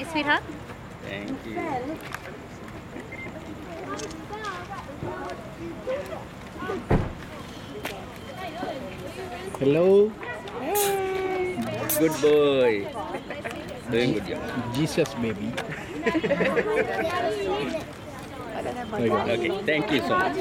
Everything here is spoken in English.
Hey, sweetheart. Thank you. Hello, Good boy. Doing good job. Jesus baby. Okay, thank you so much.